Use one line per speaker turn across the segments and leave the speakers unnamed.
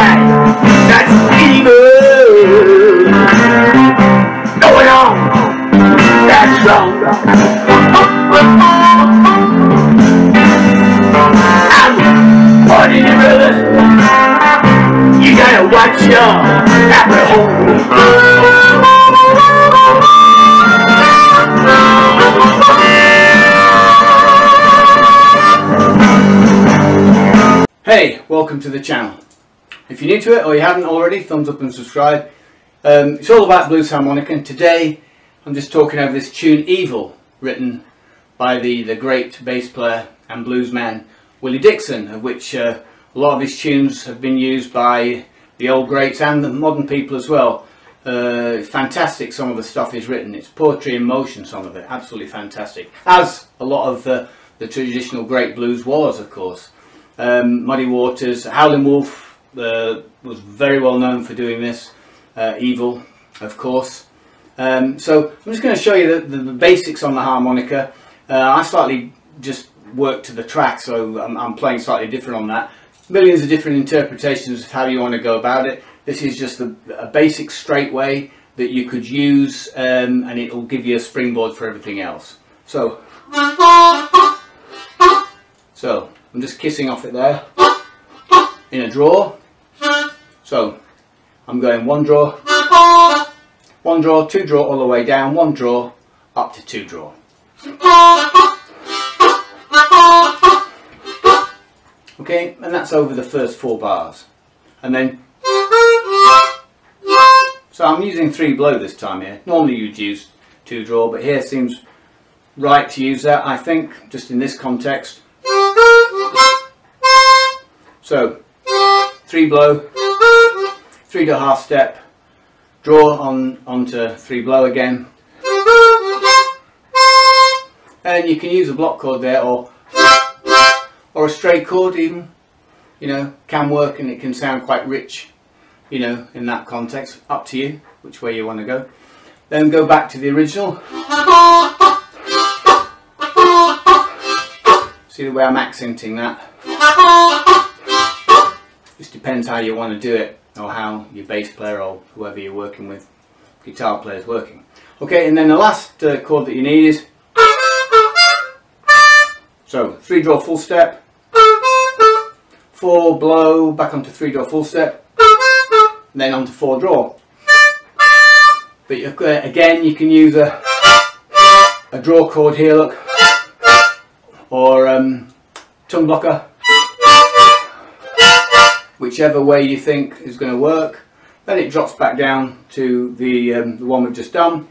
right. That's evil. Going on. That's wrong. I'm partying, brother. You gotta watch your apple hole.
Hey, welcome to the channel. If you're new to it or you haven't already, thumbs up and subscribe. Um, it's all about blues harmonica and today I'm just talking over this tune Evil written by the, the great bass player and blues man Willie Dixon of which uh, a lot of his tunes have been used by the old greats and the modern people as well. Uh, fantastic some of the stuff he's written. It's poetry in motion some of it. Absolutely fantastic. As a lot of the, the traditional great blues was of course. Um, Muddy Waters, Howlin' Wolf uh, was very well known for doing this. Uh, Evil, of course. Um, so I'm just going to show you the, the, basics on the harmonica. Uh, I slightly just work to the track, so I'm, I'm, playing slightly different on that. Millions of different interpretations of how you want to go about it. This is just a, a basic straight way that you could use, um, and it will give you a springboard for everything else. So, so I'm just kissing off it there in a draw. So I'm going one draw, one draw, two draw all the way down, one draw, up to two draw. Okay, and that's over the first four bars. And then, so I'm using three blow this time here. Normally you'd use two draw, but here seems right to use that, I think, just in this context. So, three blow, three to half step, draw on onto three blow again, and you can use a block chord there or or a straight chord even, you know, can work and it can sound quite rich, you know, in that context. Up to you, which way you want to go. Then go back to the original. See the way I'm accenting that? Just depends how you want to do it or how your bass player or whoever you're working with, guitar player is working. Okay, and then the last uh, chord that you need is so three draw full step, four blow, back onto three draw full step, then onto four draw. But you, uh, again, you can use a a draw chord here, look, or um, tongue blocker, whichever way you think is going to work. Then it drops back down to the, um, the one we've just done.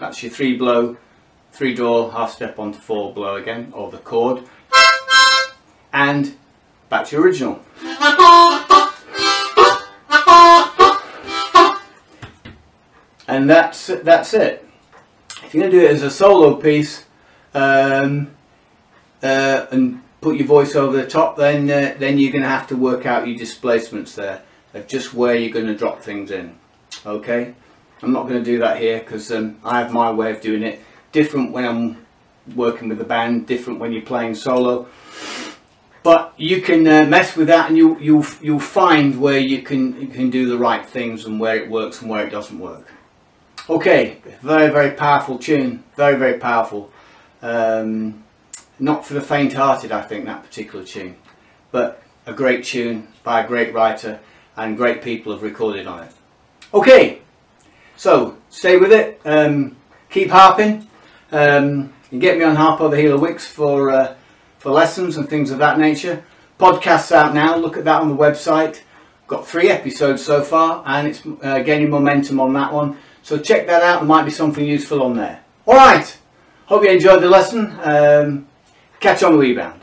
That's your three blow, three draw, half step onto four blow again, or the chord. And back to your original. And that's, that's it. If you're going to do it as a solo piece, um, uh, and put your voice over the top then uh, then you're going to have to work out your displacements there of just where you're going to drop things in okay? I'm not going to do that here because um, I have my way of doing it. Different when I'm working with a band different when you're playing solo. But you can uh, mess with that and you, you'll, you'll find where you can, you can do the right things and where it works and where it doesn't work. Okay very very powerful tune very very powerful. Um, not for the faint-hearted I think that particular tune but a great tune by a great writer and great people have recorded on it. Okay so stay with it um, keep harping um, you get me on Harpo the Healer Wicks for uh, for lessons and things of that nature. Podcasts out now look at that on the website. Got three episodes so far and it's uh, gaining momentum on that one. So check that out there might be something useful on there. Alright hope you enjoyed the lesson um, Catch on the rebound.